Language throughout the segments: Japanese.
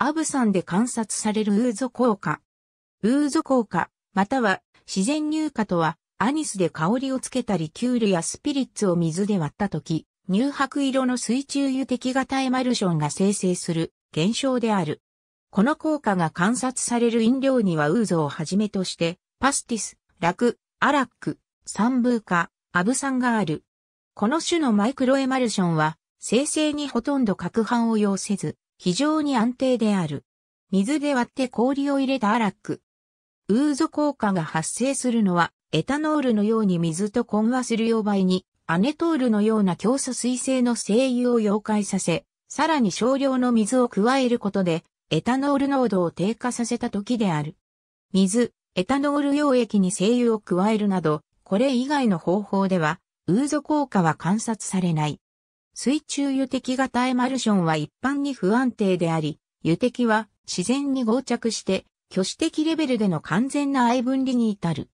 アブサンで観察されるウーゾ効果。ウーゾ効果、または自然乳化とは、アニスで香りをつけたリキュールやスピリッツを水で割ったとき、乳白色の水中油滴型エマルションが生成する現象である。この効果が観察される飲料にはウーゾをはじめとして、パスティス、ラク、アラック、サンブーカ、アブ酸がある。この種のマイクロエマルションは、生成にほとんど攪拌を要せず、非常に安定である。水で割って氷を入れたアラック。ウーゾ効果が発生するのは、エタノールのように水と混和する溶媒に、アネトールのような強素水性の精油を溶解させ、さらに少量の水を加えることで、エタノール濃度を低下させた時である。水、エタノール溶液に精油を加えるなど、これ以外の方法では、ウーゾ効果は観察されない。水中油滴型エマルションは一般に不安定であり、油滴は自然に合着して挙手的レベルでの完全な愛分離に至る。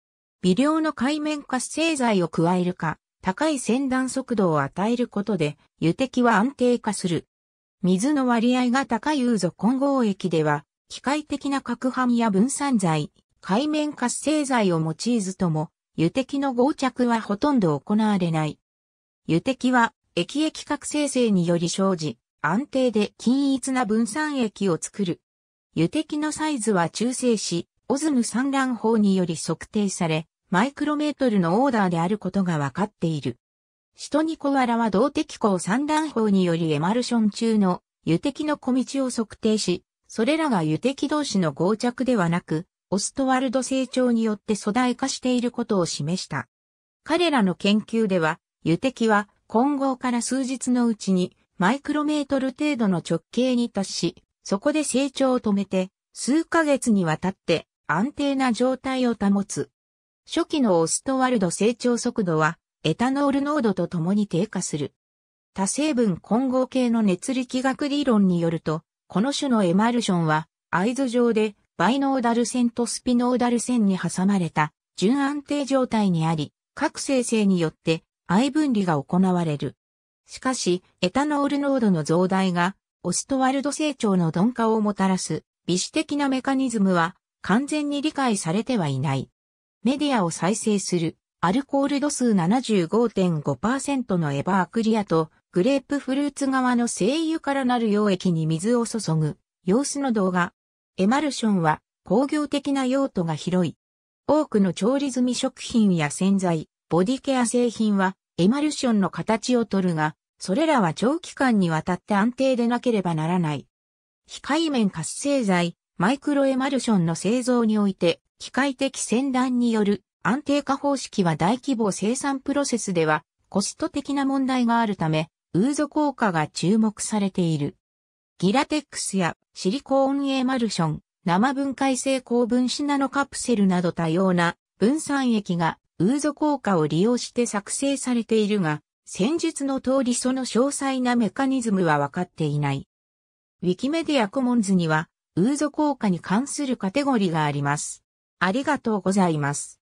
微量の海面活性剤を加えるか、高い先端速度を与えることで、油滴は安定化する。水の割合が高いウーゾ混合液では、機械的な攪拌や分散剤、海面活性剤を用いずとも、油滴の合着はほとんど行われない。油滴は液液核生成により生じ、安定で均一な分散液を作る。油滴のサイズは中性子、オズム産卵法により測定され、マイクロメートルのオーダーであることが分かっている。シトニコワラは動的光散乱法によりエマルション中の油滴の小道を測定し、それらが油滴同士の合着ではなく、オストワルド成長によって粗大化していることを示した。彼らの研究では、油滴は混合から数日のうちにマイクロメートル程度の直径に達し、そこで成長を止めて、数ヶ月にわたって安定な状態を保つ。初期のオストワルド成長速度は、エタノール濃度とともに低下する。多成分混合系の熱力学理論によると、この種のエマルションは、合図上でバイノーダル線とスピノーダル線に挟まれた準安定状態にあり、各生成によって愛分離が行われる。しかし、エタノール濃度の増大が、オストワルド成長の鈍化をもたらす、微視的なメカニズムは、完全に理解されてはいない。メディアを再生するアルコール度数75.5%のエバークリアとグレープフルーツ側の精油からなる溶液に水を注ぐ様子の動画。エマルションは工業的な用途が広い。多くの調理済み食品や洗剤、ボディケア製品はエマルションの形をとるが、それらは長期間にわたって安定でなければならない。非海面活性剤、マイクロエマルションの製造において機械的先端による安定化方式は大規模生産プロセスではコスト的な問題があるため、ウーゾ効果が注目されている。ギラテックスやシリコーンエマルション、生分解性高分子ナノカプセルなど多様な分散液がウーゾ効果を利用して作成されているが、戦術の通りその詳細なメカニズムは分かっていない。ウィキメディアコモンズには、ウーゾ効果に関するカテゴリーがあります。ありがとうございます。